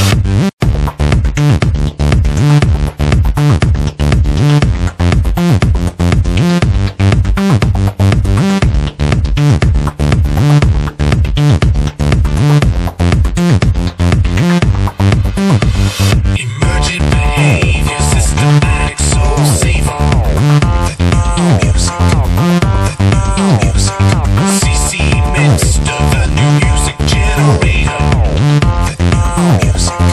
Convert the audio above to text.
Uh-huh. music.